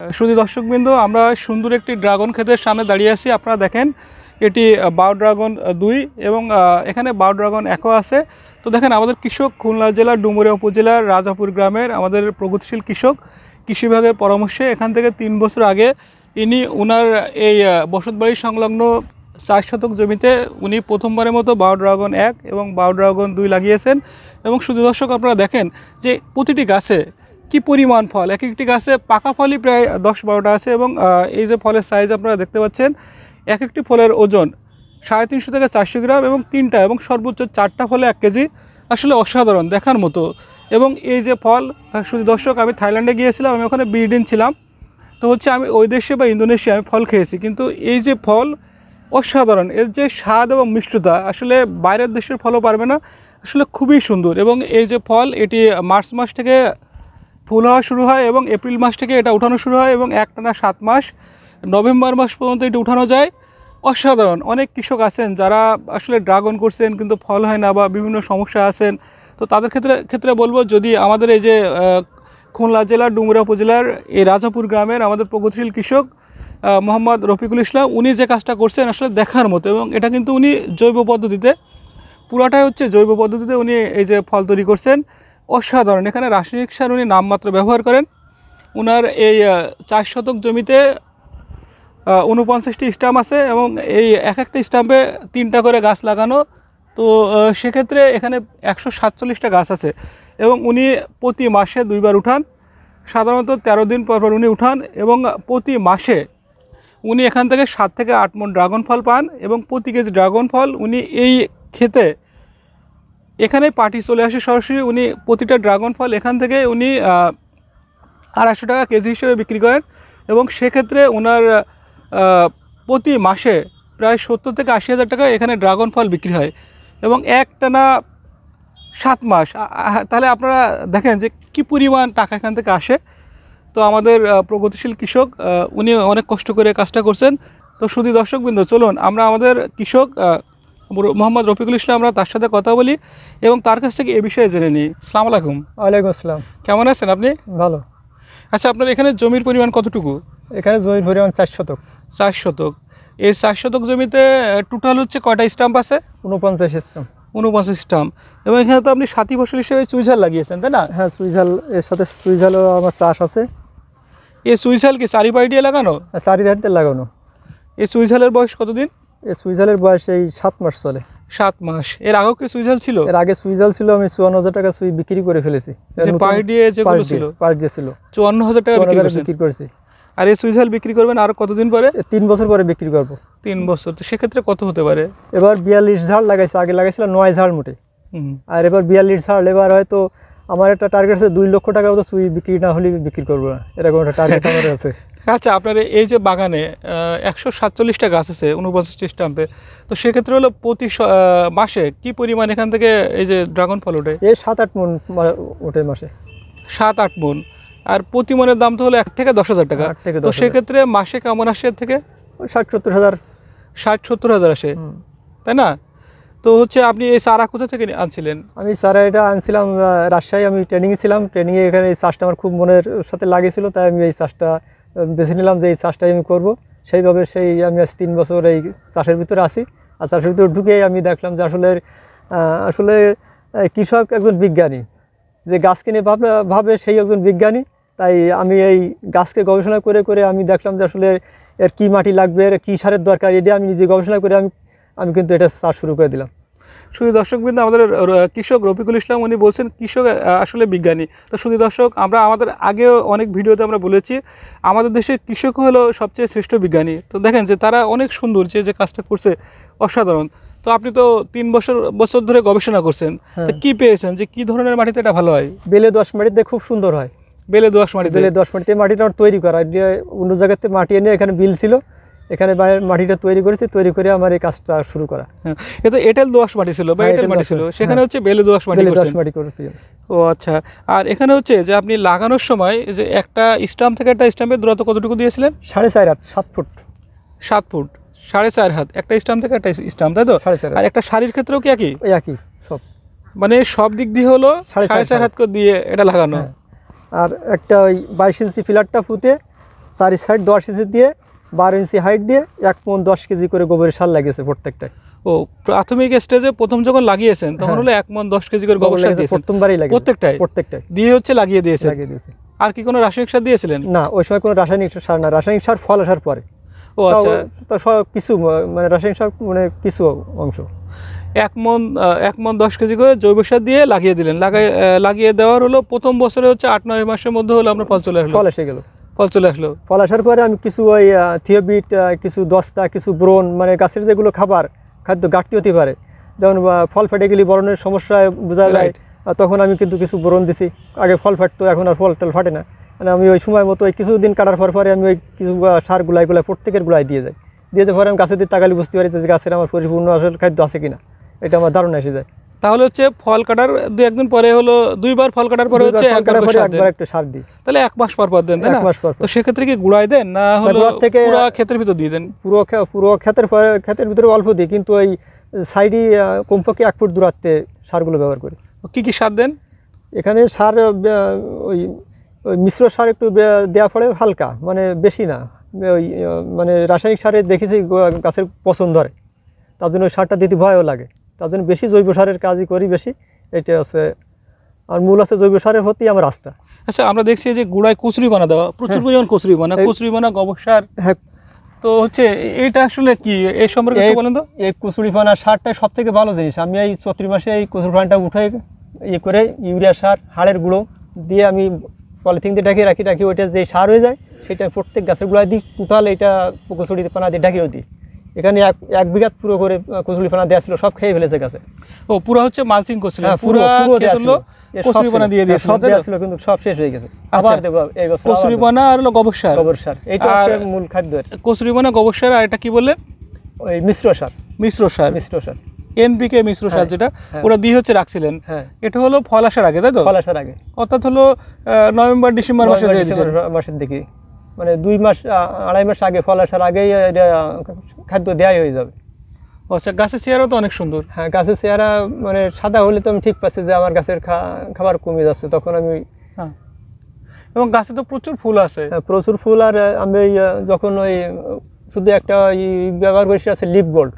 শুধু দর্শকবৃন্দ, আমরা সুন্দর একটি ড্রাগন ক্ষেতের সামনে দাঁড়িয়ে আছি। আপনারা দেখেন, এটি বাউ ড্রাগন দুই এবং এখানে বাউ ড্রাগন একও আছে। তো দেখেন, আমাদের কৃষক খুলনা জেলার ডুমুরিয়া উপজেলার রাজাপুর গ্রামের আমাদের প্রগতিশীল কৃষক। কৃষি বিভাগের পরামর্শে এখান থেকে তিন বছর আগে ইনি উনার এই বসতবাড়ি সংলগ্ন চার শতক জমিতে উনি প্রথমবারের মতো বাউ ড্রাগন এক এবং বাউ ড্রাগন দুই লাগিয়েছেন। এবং শুধু দর্শক, আপনারা দেখেন যে প্রতিটি গাছে কি পরিমাণ ফল? এক একটি গাছে পাকা ফলই প্রায় দশ বারোটা আছে এবং এই যে ফলের সাইজ আপনারা দেখতে পাচ্ছেন, এক একটি ফলের ওজন সাড়ে তিনশো থেকে চারশো গ্রাম এবং তিনটা এবং সর্বোচ্চ চারটা ফলে এক কেজি। আসলে অসাধারণ দেখার মতো। এবং এই যে ফল শুধু দর্শক, আমি থাইল্যান্ডে গিয়েছিলাম, আমি ওখানে বিডিন ছিলাম। তো হচ্ছে আমি ওই দেশে বা ইন্দোনেশিয়া আমি ফল খেয়েছি। কিন্তু এই যে ফল অসাধারণ, এর যে স্বাদ এবং মিষ্টতা, আসলে বাইরের দেশের ফলও পারবে না। আসলে খুবই সুন্দর। এবং এই যে ফল, এটি মার্চ মাস থেকে ফুল হওয়া শুরু হয় এবং এপ্রিল মাস থেকে এটা উঠানো শুরু হয় এবং একটানা সাত মাস, নভেম্বর মাস পর্যন্ত এটা উঠানো যায়। অসাধারণ। অনেক কৃষক আছেন যারা আসলে ড্রাগন করছেন কিন্তু ফল হয় না বা বিভিন্ন সমস্যা আছেন। তো তাদের ক্ষেত্রে ক্ষেত্রে বলব যদি আমাদের এই যে খুলনা জেলার ডুমুরিয়া উপজেলার এই রাজাপুর গ্রামের আমাদের প্রগতিশীল কৃষক মোহাম্মদ রফিকুল ইসলাম, উনি যে কাজটা করছেন আসলে দেখার মতো এবং এটা কিন্তু উনি জৈব পদ্ধতিতে, পুরাটাই হচ্ছে জৈব পদ্ধতিতে উনি এই যে ফল তৈরি করছেন। অসাধারণ। এখানে রাসায়নিক সার উনি নামমাত্র ব্যবহার করেন। ওনার এই চার শতক জমিতে উনপঞ্চাশটি স্টাম্প আছে এবং এই এক একটা স্টাম্পে তিনটা করে গাছ লাগানো। তো সেক্ষেত্রে এখানে একশো সাতচল্লিশটা গাছ আছে এবং উনি প্রতি মাসে দুইবার উঠান। সাধারণত তেরো দিন পর পর উনি উঠান এবং প্রতি মাসে উনি এখান থেকে সাত থেকে আট মন ড্রাগন ফল পান এবং প্রতি কেজি ড্রাগন ফল উনি এই খেতে এখানে পার্টি চলে আসে সরাসরি। উনি প্রতিটা ড্রাগন ফল এখান থেকে উনি আড়াইশো টাকা কেজি হিসেবে বিক্রি করেন এবং সেক্ষেত্রে ওনার প্রতি মাসে প্রায় সত্তর থেকে আশি হাজার টাকা এখানে ড্রাগন ফল বিক্রি হয় এবং একটানা সাত মাস। আ- তাহলে আপনারা দেখেন যে কি পরিমাণ টাকা এখান থেকে আসে। তো আমাদের প্রগতিশীল কৃষক উনি অনেক কষ্ট করে কাজটা করছেন। তো শুধু দর্শকবৃন্দ, চলুন আমরা আমাদের কৃষক মোহাম্মদ রফিকুল ইসলাম আমরা তার সাথে কথা বলি এবং তার কাছ থেকে এ বিষয়ে জেনে নিই। সালাম আলাইকুম। ওয়ালাইকুম আসসালাম। কেমন আছেন আপনি? ভালো। আচ্ছা আপনার এখানে জমির পরিমাণ কতটুকু? এখানে জমির পরিমাণ চার শতক। চার শতক। এই চার শতক জমিতে টোটাল হচ্ছে কয়টা স্টাম্প আছে? উনপঞ্চাশ ইসলাম উনপঞ্চাশ স্টাম্প এবং এখানে তো আপনি সাথী ফসল হিসেবে চুইঝাল লাগিয়েছেন তাই না? হ্যাঁ সুইঝাল এর সাথে সুইঝালও আমার চাষ আছে। এই চুইঝাল কি চারি পাই দিয়ে লাগানো? আর চারিধারতে লাগানো। এই চুইঝালের বয়স কতদিন? এই সুইঝালের বয়স এই সাত মাস চলে। সাত মাস। এর আগেও কি চুইঝাল ছিল? এর আগে সুইঝাল ছিল আমি চুয়ান্ন হাজার টাকা সুই বিক্রি করে ফেলেছি। দিয়ে যেগুলো ছিল? পার দিয়ে ছিল। চুয়ান্ন হাজার টাকা বিক্রি করেছি। আর এই চুইঝাল বিক্রি করবেন আর কতদিন পরে? তিন বছর পরে বিক্রি করব। তিন বছর। তো সেক্ষেত্রে কত হতে পারে? এবার বিয়াল্লিশ ঝাড় লাগাইছে আগে লাগাইছিল নয় ঝাড় মোটে। হুম। আর এবার বিয়াল্লিশ ঝাড় এবার হয়তো আমার একটা টার্গেট আছে দুই লক্ষ টাকার মতো সুই বিক্রি না হলে বিক্রি করব না। এরকম একটা টার্গেট আমার আছে। আচ্ছা আপনার এই যে বাগানে একশো সাতচল্লিশটা গাছ আছে উনপঞ্চাশটি স্টাম্পে তো সেক্ষেত্রে হলো প্রতি মাসে কি পরিমাণ এখান থেকে এই যে ড্রাগন ফল ওঠে? এই সাত আট মন ওঠে মাসে। সাত আট মন। আর প্রতি মনের দাম তো হলো এক থেকে দশ হাজার টাকা। তো সেক্ষেত্রে মাসে কেমন আসে এর থেকে? ষাট সত্তর হাজার। ষাট সত্তর হাজার আসে। তাই না? তো হচ্ছে আপনি এই চারা কোথা থেকে আনছিলেন? আমি স্যার এটা আনছিলাম রাজশাহী। আমি ট্রেনিংয়ে ছিলাম। ট্রেনিংয়ে এখানে এই চাষটা আমার খুব মনের সাথে লাগিয়েছিল তাই আমি এই চাষটা বেছে নিলাম যে এই চাষটাই আমি করব। সেইভাবে সেই আমি আজ তিন বছর এই চাষের ভিতরে আছি। আর চাষের ভিতরে ঢুকেই আমি দেখলাম যে আসলে আসলে কৃষক একজন বিজ্ঞানী। যে গাছ কিনে ভাবে সেই একজন বিজ্ঞানী। তাই আমি এই গাছকে গবেষণা করে করে আমি দেখলাম যে আসলে এর কী মাটি লাগবে, এর কী সারের দরকার, এটা আমি নিজে গবেষণা করে আমি আমি কিন্তু এটা চাষ শুরু করে দিলাম। শুধু দর্শকবৃন্দ আমাদের কৃষক রফিকুল ইসলাম উনি বলছেন কৃষক আসলে বিজ্ঞানী। তো শুধু দর্শক আমরা আমাদের আগেও অনেক ভিডিওতে আমরা বলেছি আমাদের দেশের কৃষক হলো সবচেয়ে শ্রেষ্ঠ বিজ্ঞানী। তো দেখেন যে তারা অনেক সুন্দর যে যে কাজটা করছে অসাধারণ। তো আপনি তো তিন বছর বছর ধরে গবেষণা করছেন তো হ্যাঁ। কি পেয়েছেন যে কি ধরনের মাটিতে এটা ভালো হয়? বেলে দশ মাটিতে খুব সুন্দর হয়। বেলে দোয়াশ মাটিতে? বেলে দশ মাটিতে মাটিটা তৈরি করা অন্য জায়গাতে মাটি এনে এখানে বিল ছিল এখানে মাটিটা তৈরি করেছি তৈরি করে আমার এই কাজটা শুরু করা। হ্যাঁ, এ তো এঁটেল দোয়াশ মাটি ছিল বা হ্যাঁ, এঁটেল মাটি ছিল সেখানে হ্যাঁ। হচ্ছে বেলে দোয়াশ মাটি দশ মাটি করেছি ও আচ্ছা আর এখানে হচ্ছে যে আপনি লাগানোর সময় যে একটা স্টাম্প থেকে একটা স্টাম্পের দূরত্ব কতটুকু দিয়েছিলেন? সাড়ে চার হাত সাত ফুট। সাত ফুট সাড়ে চার হাত একটা স্টাম্প থেকে একটা স্টাম্প তাই তো? আর একটা শাড়ির ক্ষেত্রেও কি একই? একই সব। মানে সব দিক দিয়ে হলো সাড়ে চার হাত। করে দিয়ে এটা লাগানো। আর একটা ওই বাইশ ইঞ্চি ফিলারটা ফুতে চার সাইড দশ ইঞ্চি দিয়ে বারো ইঞ্চি হাইট দিয়ে এক মন দশ কেজি করে গোবরের সার লাগিয়েছে প্রত্যেকটায় ও প্রাথমিক স্টেজে প্রথম যখন লাগিয়েছেন তখন হ্যাঁ। হলো এক মন দশ কেজি করে গোবর গোবর সার দিয়েছেন। প্রথমবারই লাগিয়েছে। প্রত্যেকটাই? প্রত্যেকটাই। দিয়ে হচ্ছে লাগিয়ে দিয়েছেন? লাগিয়ে দিয়েছে। আর কি কোনো রাসায়নিক সার দিয়েছিলেন? না ওই সময় কোনো রাসায়নিক সার না। রাসায়নিক সার ফল আসার পরে। ও আচ্ছা। সব কিছু মানে রাসায়নিক সার মানে কিছু অংশ। এক মন এক মন দশ কেজি করে জৈব সার দিয়ে লাগিয়ে দিলেন। লাগাই লাগিয়ে দেওয়ার হলো প্রথম বছরে হচ্ছে আট নয় মাসের মধ্যে হলো আপনার ফল চলে আসলো। ফল এসে গেল। ফল চলে আসলো। ফল আসার পরে আমি কিছু ওই থিওবিট কিছু দস্তা কিছু ব্রণ মানে গাছের যেগুলো খাবার খাদ্য ঘাটতি হতে পারে যেমন ফল ফেটে গেলে বরণের সমস্যায় বোঝা যায় তখন আমি কিন্তু কিছু ব্রণ দিছি। আগে ফল ফাটতো এখন আর ফল টল ফাটে না। মানে আমি ওই সময় মতো ওই কিছুদিন কাটার পর পরে আমি ওই কিছু সার গুলাই গুলাই প্রত্যেকের গুলাই দিয়ে যাই। দিয়ে দেওয়ার পরে আমি গাছের দিকে তাকালি বুঝতে পারি যে গাছের আমার পরিপূর্ণ আসল খাদ্য আছে কিনা। এটা আমার ধারণা এসে যায়। তাহলে হচ্ছে ফল কাটার দু একদিন পরে হলো দুইবার ফল কাটার পরে হচ্ছে একবার পরে একটু সার দিই। তাহলে এক মাস পর পর দেন এক মাস পর পর। তো সেক্ষেত্রে কি গুড়াই দেন না হলো থেকে- পুরো ক্ষেতের ভিতর দিয়ে দেন? পুরো পুরো ক্ষেতের পরে ক্ষেতের ভিতরে অল্প দিই কিন্তু ওই সাইডে কমপক্ষে এক ফুট দূরত্বে সারগুলো ব্যবহার করি। কি কি সার দেন? এখানে সার ওই ওই মিশ্র সার একটু দেওয়া পড়ে হালকা মানে বেশি না। ওই মানে রাসায়নিক সারে দেখেছি গাছের পছন্দ ধরে। তার জন্য ওই সারটা দিতে ভয়ও লাগে। তার জন্য বেশি জৈব সারের কাজই করি বেশি। এটা আছে আর মূল আছে জৈব সারের হতেই আমার রাস্তা আচ্ছা আমরা দেখছি যে গুড়ায় কুচুরি বানা দেওয়া প্রচুর পরিমাণ কুচুরি বানা কুচুরি বানা গোবর সার। হ্যাঁ। তো হচ্ছে এটা আসলে কি? এই সম্পর্কে একটু বলেন তো। এই কুচুরি পানা সারটাই সব থেকে ভালো জিনিস। আমি এই চৈত্র মাসে এই কুচুরি পানাটা উঠে ইয়ে করে ইউরিয়া সার হাড়ের গুঁড়ো দিয়ে আমি পলিথিন দিয়ে ঢাকিয়ে রাখি রাখি ওইটা যে সার হয়ে যায় সেটা প্রত্যেক গাছের গুঁড়ায় দিই টোটাল এটা কচুরি পানা দিয়ে ঢাকিয়েও দিই। এখানে এক এক বিঘাত পুরো করে কচুরি পানা দেওয়া ছিল সব খেয়ে ফেলেছে গাছে। ও পুরো হচ্ছে মালচিং করছিলেন হ্যাঁ, পুরো পুরো দেয়া হ্যাঁ, সব দেওয়া ছিল কিন্তু সব শেষ হয়ে গেছে। আচ্ছা। আবার দেবো এই বছর। আর হলো গোবর সার। গোবর সার। আর- হচ্ছে মূল বানা গোবর সার আর এটা কি বললেন? ওই মিশ্র সার। মিশ্র সার। মিশ্র সার। এনপিকে মিশ্র সার হ্যাঁ, যেটা। ওটা দিয়ে হচ্ছে রাখছিলেন। এটা হলো ফল আসার আগে তাই তো? ফল আসার আগে। অর্থাৎ হলো নভেম্বর ডিসেম্বর মাসে মাসের দিকে। মানে দুই মাস আড়াই মাস আগে ফল আসার আগেই এটা খাদ্য দেওয়াই হয়ে যাবে। আচ্ছা গাছের চেয়ারও তো অনেক সুন্দর। হ্যাঁ গাছের চেয়ারা মানে সাদা হলে তো আমি ঠিক পাচ্ছি যে আমার গাছের খাবার কমে যাচ্ছে তখন আমি হ্যাঁ। এবং গাছে তো প্রচুর ফুল আছে। প্রচুর ফুল আর আমি যখন ওই শুধু একটা ব্যবহার করেছি আছে লিপ গোল্ড।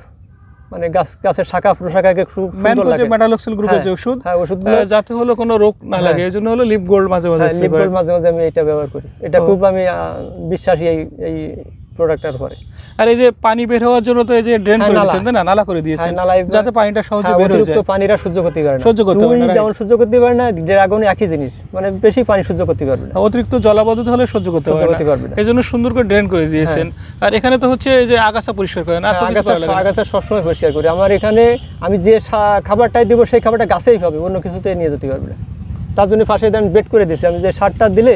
মানে গাছ গাছের শাখা প্রশাখাকে খুব সুন্দর লাগে। মেটালক্সিল গ্রুপের যে হ্যাঁ, ওষুধ। হ্যাঁ ওষুধগুলো যাতে হলো কোনো রোগ না লাগে হ্যাঁ। এই জন্য হলো লিপ গোল্ড মাঝে মাঝে লিপ গোল্ড মাঝে মাঝে আমি এটা ব্যবহার করি। এটা খুব আমি আহ, বিশ্বাসী এই এই প্রোডাক্টটার পরে আর এই যে পানি বের হওয়ার জন্য তো এই যে ড্রেন হ্যাঁ, করে দিয়েছেন না? নালা করে দিয়েছেন। হ্যাঁ, যাতে পানিটা সহজে হ্যাঁ, বের হয়ে যায়। পানিরা সহ্য করতে পারে না। সহ্য করতে পারে না, যেমন সহ্য করতে পারে না ড্রাগন একই জিনিস। মানে বেশি পানি সহ্য করতে পারবে না। অতিরিক্ত জলাবদ্ধতা হলে সহ্য করতে পারবে না। না। এই জন্য সুন্দর করে ড্রেন করে দিয়েছেন। আর এখানে তো হচ্ছে যে আগাছা পরিষ্কার করেন আর আগাছা সবসময় পরিষ্কার করি। আমার এখানে আমি যে খাবারটাই দেবো সেই খাবারটা গাছেই পাবে অন্য কিছুতে নিয়ে যেতে পারবে না। তার জন্য পাশে দেন বেড করে দিয়েছি। আমি যে সারটা দিলে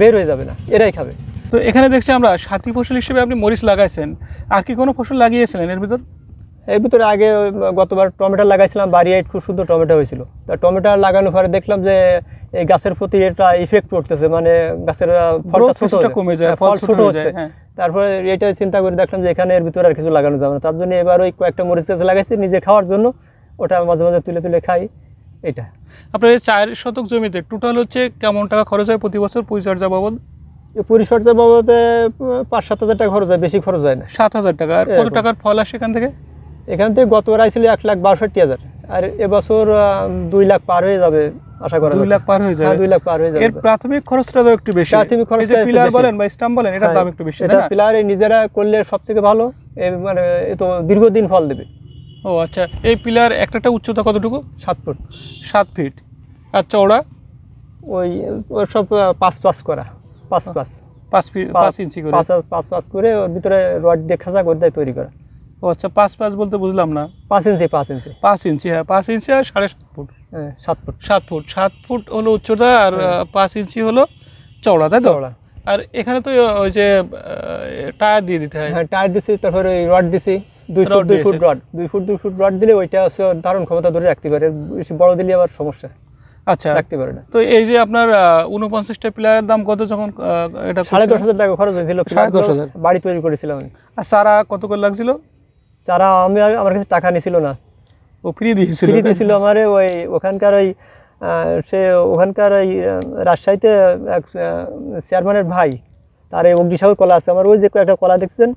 বের হয়ে যাবে না এরাই খাবে। তো এখানে দেখছি আমরা সাথী ফসল হিসেবে আপনি মরিচ লাগাইছেন। আর কি কোনো ফসল লাগিয়েছিলেন এর ভিতর? এর ভিতরে আগে গতবার টমেটো লাগাইছিলাম বাড়ি খুব সুন্দর টমেটো হয়েছিল। তা টমেটো লাগানোর পরে দেখলাম যে এই গাছের প্রতি এটা ইফেক্ট পড়তেছে মানে গাছের ফলটা ছোট। কমে যায়, হ্যাঁ, ফল ছোট হয়ে হচ্ছে। যায়, হ্যাঁ। তারপরে এটা চিন্তা করে দেখলাম যে এখানে এর ভিতরে আর কিছু লাগানো যাবে না। তার জন্য এবার ওই কয়েকটা মরিচ গাছ লাগাইছি নিজে খাওয়ার জন্য। ওটা মাঝে মাঝে তুলে তুলে খাই এটা। আপনার চার শতক জমিতে টোটাল হচ্ছে কেমন টাকা খরচ হয় প্রতি বছর পরিচর্যা বাবদ? পরিচর্যা বাবদে পাঁচ সাত হাজার টাকা খরচ হয় বেশি খরচ হয় না। সাত হাজার টাকা। আর কত টাকার ফল আসে এখান থেকে? এখান থেকে গতবার আইছিল এক লাখ বাষট্টি হাজার। আর এবছর দুই লাখ পার হয়ে যাবে আশা করা দুই লাখ পার হয়ে হ্যাঁ, যাবে দুই লাখ পার হয়ে যাবে। এর প্রাথমিক খরচটা তো একটু বেশি। প্রাথমিক একটু পিলার বলেন বা স্টাম্প বলেন এটার হ্যাঁ, দাম একটু বেশি এটা পিলার নিজেরা করলে সব থেকে ভালো মানে এ তো দীর্ঘদিন ফল দেবে। ও আচ্ছা এই পিলার একটা উচ্চতা কতটুকু? সাত ফুট। সাত ফিট। আর চওড়া? ওই ওর সব পাঁচ পাঁচ করা। পাঁচ পাঁচ। পাঁচ পাঁচ ইঞ্চি করে? পাঁচ পাঁচ পাঁচ করে ওর ভিতরে রড দিয়ে খাঁচা করে দেয় তৈরি করা। ও আচ্ছা পাঁচ পাঁচ বলতে বুঝলাম না। পাঁচ ইঞ্চি পাঁচ ইঞ্চি। পাঁচ ইঞ্চি হ্যাঁ পাঁচ ইঞ্চি আর সাড়ে সাত ফুট। হ্যাঁ সাত ফুট। সাত ফুট। সাত ফুট হলো উচ্চতা আর পাঁচ ইঞ্চি হলো চওড়া তাই চওড়া। আর এখানে তো ওই যে টায়ার দিয়ে দিতে হয়। হ্যাঁ টায়ার দিছি তারপরে ওই রড দিছি। দুই ফুট দুই ফুট রড। দুই ফুট দুই ফুট রড দিলে ওইটা ধারণ ক্ষমতা ধরে রাখতে পারে। বেশি বড় দিলে আবার সমস্যা। আচ্ছা। রাখতে পারে না। তো এই যে আপনার উনপঞ্চাশটা পিলারের দাম কত যখন এটা সাড়ে দশ হাজার টাকা খরচ হয়েছিল। সাড়ে দশ হাজার। বাড়ি তৈরি করেছিলাম আমি। আর সারা কত করে লাগছিল? যারা আমি আমার কাছে টাকা নিছিল না। ও ফ্রি দিয়েছিল। ফ্রি দিয়েছিল আমার ওই ওখানকার ওই সে ওখানকার ওই রাজশাহীতে এক চেয়ারম্যানের ভাই তার এই অগ্নিসাগর কলা আছে। আমার ওই যে একটা কলা দেখছেন?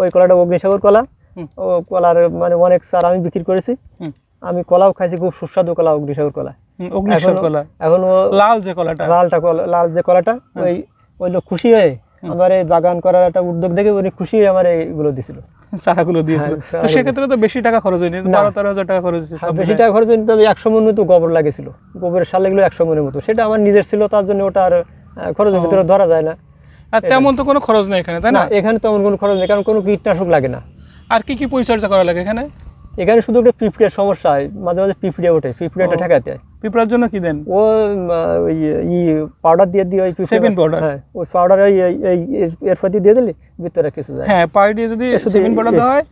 ওই কলাটা অগ্নিসাগর কলা। ও কলার মানে অনেক সার আমি বিক্রি করেছি। আমি কলাও খাইছি খুব সুস্বাদু কলা অগ্নিসাগর কলা। হুম, কলা। এখন ও লাল যে কলাটা। লালটা কলা লাল যে কলাটা ওই ওই লোক খুশি হয়ে আমার এই বাগান করার একটা উদ্যোগ দেখে উনি খুশি হয়ে আমার এইগুলো দিছিল। চারাগুলো দিয়েছিল। হ্যাঁ, তো সেক্ষেত্রে তো বেশি টাকা খরচ হয়নি বারো তেরো হাজার টাকা খরচ হয়েছে বেশি টাকা খরচ হয়নি তবে একশো মন মতো গোবর লাগেছিল গোবরের সার লাগল একশো মনের মতো। সেটা আমার নিজের ছিল তার জন্য ওটা আর খরচের ভিতরে ধরা যায় না। আর তেমন তো কোনো খরচ নেই এখানে তাই না? না এখানে তেমন কোনো খরচ নেই কারণ কোনো কীটনাশক লাগে না। আর কি কি পরিচর্যা করা লাগে এখানে? এখানে শুধু একটা পিঁপড়ের সমস্যা হয় মাঝে মাঝে পিঁপড়ে ওঠে পিঁপড়েটা ঠেকাতে। হয় পিঁপড়ার জন্য কি দেন ও ই পাউডার দিয়ে দিয়ে ওই পিঁপড়ে- Sabin powder? হ্যাঁ ওই পাউডার ওই এর- দিয়ে দিলে ভিতরে কিছু যায় হ্যাঁ পায়ে দিয়ে যদি সেভেন পাউডার দেওয়া হয়।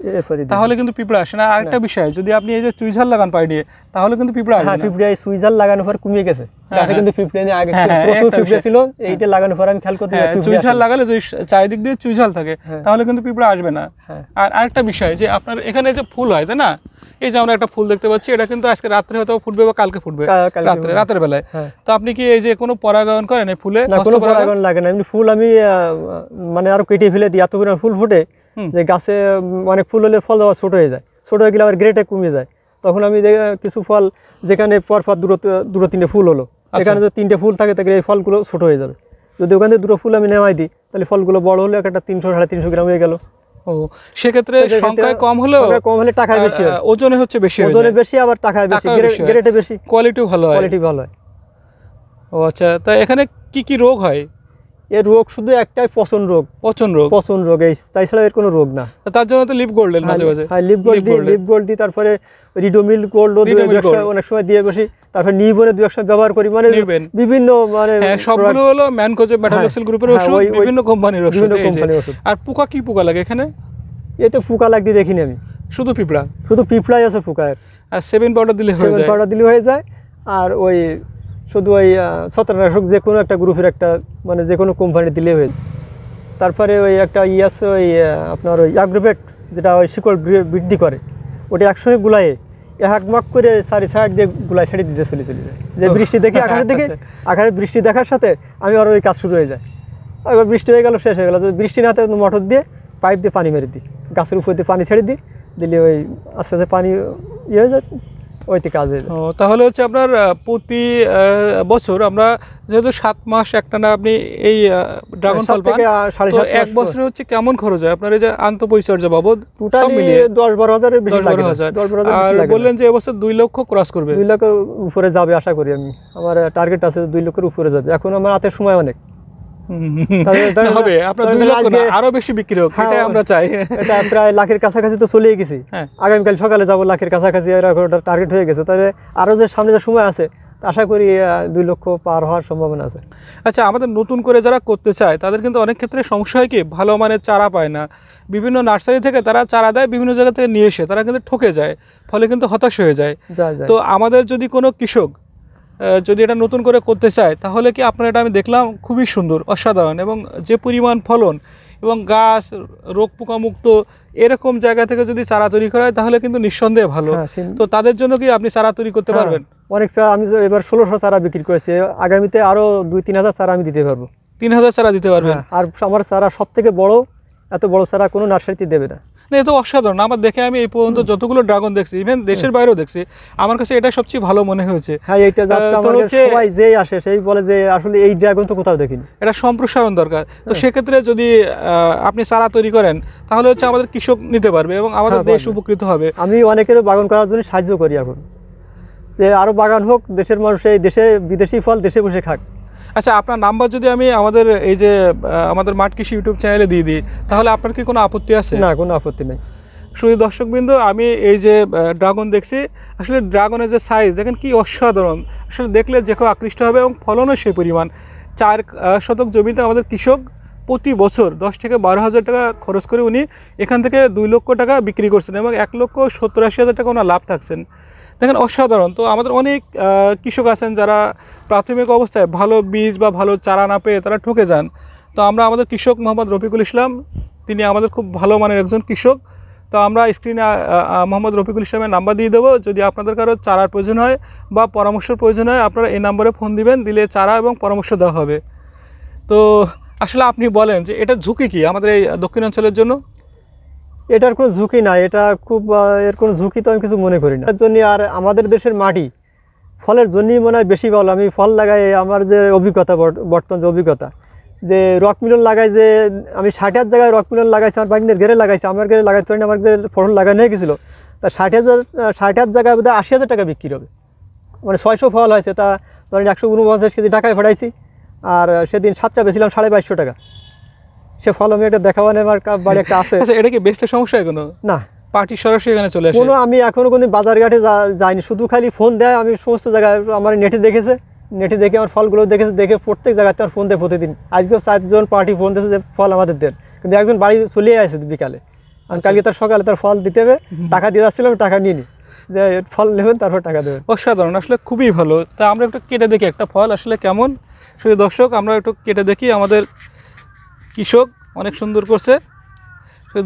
তাহলে কিন্তু পিঁপড়া আসে না আরেকটা বিষয় যদি আপনি এই যে চুইঝাল লাগান পায়ে দিয়ে তাহলে কিন্তু পিঁপড়া আসবে হ্যাঁ। পিঁপড়ে এই লাগানোর পর কমিয়ে গেছে হ্যাঁ। কিন্তু পিঁপড়ে নেই আগে হ্যাঁ, হ্যাঁ, প্রচুর ছিল এইটা লাগানোর পর আমি খেয়াল করতে হ্যাঁ চুইঝাল লাগালে যদি চারিদিক দিয়ে চুইঝাল থাকে হ্যাঁ। তাহলে কিন্তু পিঁপড়া আসবে না হ্যাঁ। আর আরেকটা বিষয় যে আপনার এখানে যে ফুল হয় তাই না এই যে আমরা একটা ফুল দেখতে পাচ্ছি এটা কিন্তু আজকে রাত্রে হয়তো ফুটবে বা কালকে ফুটবে রাত্রে রাতের বেলায়। হ্যাঁ। তো আপনি কি এই যে কোনো পরাগায়ন করেন এই ফুলে? কোনো পরাগায়ন? লাগে না। এমনি ফুল আমি মানে আরও কেটে ফেলে দিই। এত করে ফুল ফুটে যে গাছে অনেক ফুল হলে ফল দেওয়া ছোট হয়ে যায়। ছোট হয়ে গেলে আবার গ্রেটে কমে যায়। তখন আমি কিছু ফল যেখানে পর পর দুটো দুটো তিনটে ফুল হলো। আচ্ছা। এখানে যদি তিনটে ফুল থাকে তাহলে এই ফলগুলো ছোট হয়ে যাবে। যদি ওখান থেকে দুটো ফুল আমি নেওয়াই দিই তাহলে ফলগুলো বড় হলে একটা তিনশো সাড়ে তিনশো গ্রাম হয়ে গেল। ও সেক্ষেত্রে সংখ্যায় কম হলেও কম হলে টাকায় বেশি হয়। ওজনে হচ্ছে বেশি ওজনে বেশি আবার টাকায় বেশি গ্রেটে বেশি কোয়ালিটিও ভালো হয়। কোয়ালিটি ভালো হয়। ও আচ্ছা তা এখানে কি কি রোগ হয়? এর রোগ শুধু একটাই পচন রোগ। পচন রোগ? পচন রোগ এই তাছাড়া এর কোনো রোগ না। তার জন্য তো লিপ গোল্ডেন মাঝে মাঝে। হ্যাঁ লিপ গোল্ড দিই লিপ গোল্ড দিই তারপরে রিডোমিল গোল্ড অনেক সময় দিয়ে বসি। তারপরে নিবনে দু এক সময় ব্যবহার করি। মানে বিভিন্ন মানে হ্যাঁ সবগুলো হলো ম্যানকোজে মেটালক্সিল গ্রুপের হ্যাঁ, ওষুধ বিভিন্ন কোম্পানির ওষুধ বিভিন্ন কোম্পানির ওষুধ। আর পোকা কি পোকা লাগে এখানে? এতে ফুকা লাগতে দেখিনি আমি। শুধু পিঁপড়া? শুধু পিঁপড়াই আছে ফুকায়ের আর সেভেন পাউডার দিলে হয়ে সেভেন যায়। পাউডার দিলে হয়ে যায়। আর ওই শুধু ওই আহ, ছত্রাকনাশক যে কোনো একটা গ্রুপের একটা মানে যে কোনো কোম্পানি দিলে হয়ে তারপরে ওই একটা ই আছে ওই আপনার ওই অ্যাগ্রোভেট যেটা ওই শিকড় বৃদ্ধি করে ওটা একসঙ্গে গুলায়ে এক মাক করে সারি সাইড দিয়ে গুলাই ছাড়ি দিতে চলে চলে যায়। যে বৃষ্টি দেখি আকারে দিকে আচ্ছা। আকারে বৃষ্টি দেখার সাথে আমি আর ওই কাজ শুরু হয়ে যায়। এবার বৃষ্টি হয়ে গেল শেষ হয়ে গেল। যদি বৃষ্টি না থাকে মোটর দিয়ে পাইপ দিয়ে পানি মেরে দিই। গাছের উপর দিয়ে পানি ছেড়ে দিই দিলে ওই আস্তে আস্তে পানি ইয়ে হয়ে যায়। ওইতে কাজ ও, তাহলে হচ্ছে আপনার প্রতি বছর আমরা যেহেতু সাত মাস একটানা আপনি এই ড্রাগন ফল পান তো এক বছরে হচ্ছে কেমন খরচ হয়? আপনার এই যে আন্তঃপরিচর্যা বাবদ সব টোটালি মিলিয়ে দশ বারো হাজারের বেশি লাগে আর বললেন যে এবছর দুই লক্ষ ক্রস করবে। না। দুই লাখের উপরে যাবে আশা করি আমি। আমার টার্গেট আছে দুই লক্ষের উপরে যাবে। এখন আমার হাতে সময় অনেক। হবে। আপনার দুই লক্ষ না আরও বেশি বিক্রি হোক হ্যাঁ, এটাই আমরা চাই। এটা প্রায় লাখের কাছাকাছি তো চলেই গেছি। হ্যাঁ। আগামীকাল সকালে যাব লাখের কাছাকাছি টার্গেট হয়ে গেছে। তাহলে আরও যে সামনে যে সময় আছে আশা করি দুই লক্ষ পার হওয়ার সম্ভাবনা আছে। আচ্ছা আমাদের নতুন করে যারা করতে চায় তাদের কিন্তু অনেক ক্ষেত্রে সমস্যা হয় কি ভালো মানের চারা পায় না। বিভিন্ন নার্সারি থেকে তারা চারা দেয় বিভিন্ন জায়গা থেকে নিয়ে এসে তারা কিন্তু ঠকে যায় ফলে কিন্তু হতাশ হয়ে যায়। তো আমাদের যদি কোনো কৃষক যদি এটা নতুন করে করতে চায় তাহলে কি আপনার এটা আমি দেখলাম খুবই সুন্দর অসাধারণ এবং যে পরিমাণ ফলন এবং গাছ রোগ পোকামুক্ত এরকম জায়গা থেকে যদি চারা তৈরি করা হয় তাহলে কিন্তু নিঃসন্দেহে ভালো। হ্যাঁ, তো তাদের জন্য কি আপনি চারা তৈরি করতে হ্যাঁ, পারবেন? অনেক চারা আমি এবার ষোলোশো চারা বিক্রি করেছি আগামীতে আরও দুই তিন হাজার চারা আমি দিতে পারব। তিন হাজার চারা দিতে পারবেন? হ্যাঁ, আর আমার চারা সব থেকে বড় এত বড় চারা কোনো নার্সারিতে দেবে না। না এ তো অসাধারণ। আমার দেখে আমি এই পর্যন্ত যতগুলো ড্রাগন দেখছি ইভেন দেশের বাইরেও দেখছি আমার কাছে এটা সবচেয়ে ভালো মনে হয়েছে। হ্যাঁ এইটা আমাদের সবাই যেই আসে সেই বলে যে আসলে এই ড্রাগন তো কোথাও দেখিনি। এটা সম্প্রসারণ দরকার। তো হ্যাঁ। সেক্ষেত্রে যদি আপনি চারা তৈরি করেন তাহলে হচ্ছে আমাদের কৃষক নিতে পারবে এবং আমাদের হ্যাঁ, দেশ উপকৃত হবে। আমি অনেকের বাগান করার জন্য সাহায্য করি এখন। যে আরও বাগান হোক দেশের মানুষ এই দেশে বিদেশি ফল দেশে বসে খাক। আচ্ছা আপনার নাম্বার যদি আমি আমাদের এই যে আমাদের মাঠ কৃষি ইউটিউব চ্যানেলে দিয়ে দিই তাহলে আপনার কি কোনো আপত্তি আছে? না কোনো আপত্তি নেই। শুধু দর্শকবৃন্দ আমি এই যে ড্রাগন দেখছি আসলে ড্রাগনের যে সাইজ দেখেন কি অসাধারণ। আসলে দেখলে যে কেউ আকৃষ্ট হবে এবং ফলনও সেই পরিমাণ। চার শতক জমিতে আমাদের কৃষক প্রতি বছর দশ থেকে বারো হাজার টাকা খরচ করে উনি এখান থেকে দুই লক্ষ টাকা বিক্রি করছেন এবং এক লক্ষ সত্তর আশি হাজার টাকা ওনার লাভ থাকছেন। দেখেন, অসাধারণ। তো আমাদের অনেক কৃষক আছেন যারা প্রাথমিক অবস্থায় ভালো বীজ বা ভালো চারা না পেয়ে তারা ঠকে যান। তো আমরা আমাদের কৃষক মোহাম্মদ রফিকুল ইসলাম, তিনি আমাদের খুব ভালো মানের একজন কৃষক। তো আমরা স্ক্রিনে মোহাম্মদ রফিকুল ইসলামের নাম্বার দিয়ে দেবো। যদি আপনাদের কারও চারার প্রয়োজন হয় বা পরামর্শের প্রয়োজন হয়, আপনারা এই নাম্বারে ফোন দিবেন, দিলে চারা এবং পরামর্শ দেওয়া হবে। তো আসলে আপনি বলেন যে এটা ঝুঁকি কি আমাদের এই দক্ষিণাঞ্চলের জন্য? এটার কোনো ঝুঁকি নাই, এটা খুব এর কোনো ঝুঁকি তো আমি কিছু মনে করি না। তার জন্য আর আমাদের দেশের মাটি, ফলের জন্যই মনে হয় বেশি ভালো। আমি ফল লাগাই, আমার যে অভিজ্ঞতা বর্তমান যে অভিজ্ঞতা, যে রক মিলন লাগাই যে, আমি ষাট হাজার জায়গায় রক মিলন লাগাইছি, আমার বাইকের ঘেরে লাগাইছি, আমার ঘেরে লাগাইতে পারিনি আমার ঘেরে ফসল লাগানো হয়ে গেছিল। তা ষাট হাজার ষাট হাজার জায়গায় বোধহয় আশি হাজার টাকা বিক্রি হবে। মানে ছয়শো ফল হয়েছে, তা ধরেন একশো উনপঞ্চাশ কেজি টাকায় ফাটাইছি আর সেদিন সাতটা বেছিলাম সাড়ে বাইশশো টাকা। সে ফল আমি একটা দেখাবানো আমার বাড়ি একটা আছে। আচ্ছা এটা কি বেচতে সমস্যা কোনো না। পার্টি সরাসরি এখানে চলে আসে? কোনো আমি এখনও কোনো বাজার ঘাটে যা- যাইনি শুধু খালি ফোন দেয় আমি সমস্ত জায়গায় আমার নেটে দেখেছে। নেটে দেখে আমার ফলগুলো দেখেছে দেখে প্রত্যেক জায়গাতে আমার ফোন দেয় প্রতিদিন। আজকেও চারজন পার্টি ফোন দিয়েছে যে ফল আমাদের দেন। কিন্তু একজন বাড়ি চলে আসে বিকালে। আমি কালকে তার সকালে তার ফল দিতে হবে টাকা দিয়ে যাচ্ছিলাম টাকা নিয়ে নি। যে ফল নেবেন তারপর টাকা দেবেন। অসাধারণ আসলে খুবই ভালো। তা আমরা একটু কেটে দেখি একটা ফল আসলে কেমন। শুধু দর্শক আমরা একটু কেটে দেখি আমাদের কৃষক অনেক সুন্দর করছে।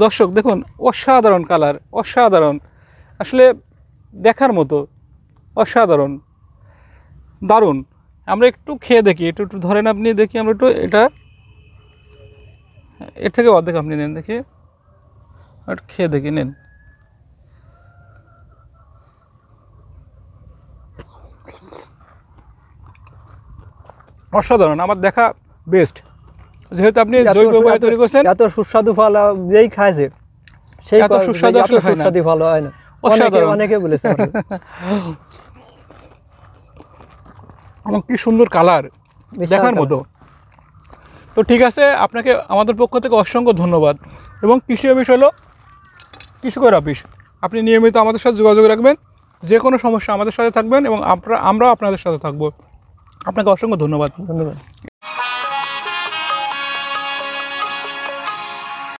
দর্শক, দেখুন, অসাধারণ কালার, অসাধারণ। আসলে দেখার মতো, অসাধারণ। দারুণ। আমরা একটু খেয়ে দেখি, একটু একটু ধরেন আপনি, দেখি আমরা একটু এটা। এর থেকে অর্ধেক আপনি নেন, দেখি। একটু খেয়ে দেখি, নেন। অসাধারণ, আমার দেখা বেস্ট যেহেতু আপনি জৈব উপায়ে তৈরি করছেন এত সুস্বাদু ফল যেই খাইছে সেই এত সুস্বাদু আসলে হয় না। সুস্বাদু ফল হয় না। অনেকে অনেকে বলেছে। এবং কি সুন্দর কালার দেখার মতো। তো ঠিক আছে আপনাকে আমাদের পক্ষ থেকে অসংখ্য ধন্যবাদ। এবং কৃষি অফিস হলো কৃষকের অফিস। আপনি নিয়মিত আমাদের সাথে যোগাযোগ রাখবেন। যে কোনো সমস্যা আমাদের সাথে থাকবেন এবং আমরা আমরাও আপনাদের সাথে থাকব। আপনাকে অসংখ্য ধন্যবাদ। ধন্যবাদ।